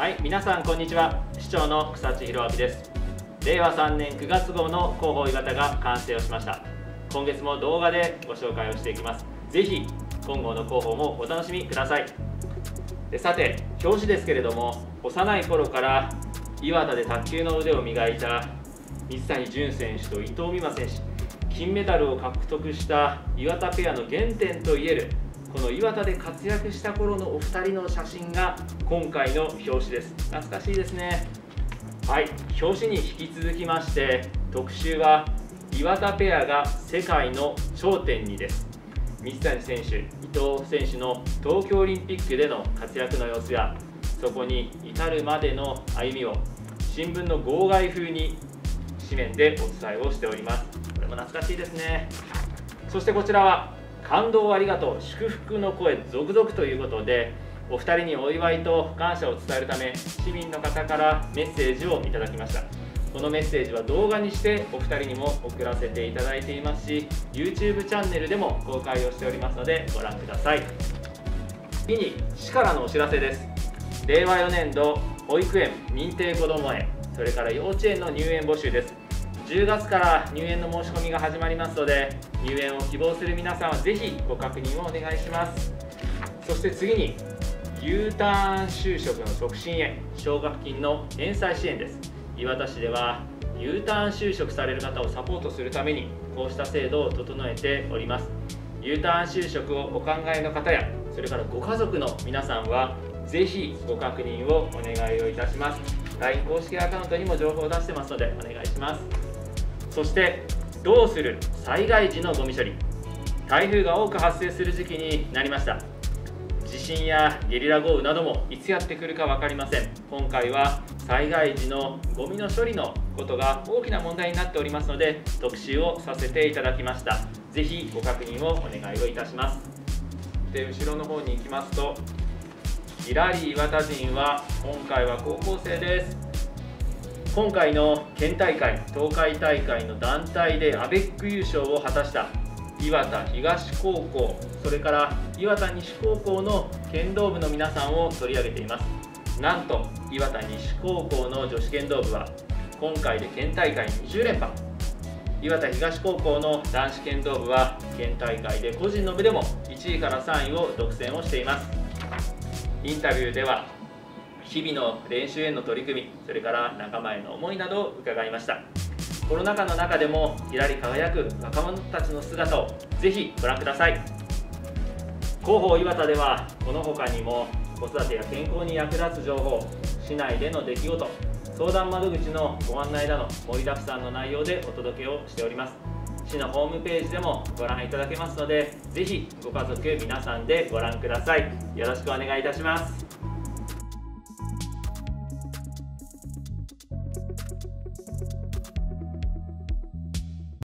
はい皆さんこんにちは。市長の草地弘明です。令和3年9月号の広報岩田が完成をしました。今月も動画でご紹介をしていきます。ぜひ今後の広報もお楽しみください。でさて表紙ですけれども幼い頃から岩田で卓球の腕を磨いた水谷隼選手と伊藤美誠選手金メダルを獲得した岩田ペアの原点といえるこの岩田で活躍した頃のお二人の写真が今回の表紙です。懐かしいですね。はい。表紙に引き続きまして特集は岩田ペアが世界の頂点にです。水谷選手伊藤選手の東京オリンピックでの活躍の様子やそこに至るまでの歩みを新聞の号外風に紙面でお伝えをしております。これも懐かしいですね。そしてこちらは感動をありがとう。祝福の声続々ということでお二人にお祝いと感謝を伝えるため市民の方からメッセージをいただきました。このメッセージは動画にしてお二人にも送らせていただいていますし YouTube チャンネルでも公開をしておりますのでご覧ください。次に市からのお知らせです。令和4年度保育園認定こども園それから幼稚園の入園募集です。10月から入園の申し込みが始まりますので入園を希望する皆さんはぜひご確認をお願いします。そして次に U ターン就職の促進へ奨学金の返済支援です。岩田市では U ターン就職される方をサポートするためにこうした制度を整えております。U ターン就職をお考えの方やそれからご家族の皆さんはぜひご確認をお願いをいたします。LINE 公式アカウントにも情報を出してますのでお願いします。そしてどうする災害時のゴミ処理。台風が多く発生する時期になりました。地震やゲリラ豪雨などもいつやってくるか分かりません。今回は災害時のゴミの処理のことが大きな問題になっておりますので特集をさせていただきました。ぜひご確認をお願いをいたします。で後ろの方に行きますとヒラリー岩田人は今回は高校生です。今回の県大会東海大会の団体でアベック優勝を果たした岩田東高校それから岩田西高校の剣道部の皆さんを取り上げています。なんと岩田西高校の女子剣道部は今回で県大会20連覇岩田東高校の男子剣道部は県大会で個人の部でも1位から3位を独占をしています。インタビューでは日々の練習への取り組みそれから仲間への思いなどを伺いました。コロナ禍の中でもひらり輝く若者たちの姿をぜひご覧ください。広報岩田ではこの他にも子育てや健康に役立つ情報市内での出来事相談窓口のご案内など盛りだくさんの内容でお届けをしております。市のホームページでもご覧いただけますのでぜひご家族皆さんでご覧ください。よろしくお願いいたします。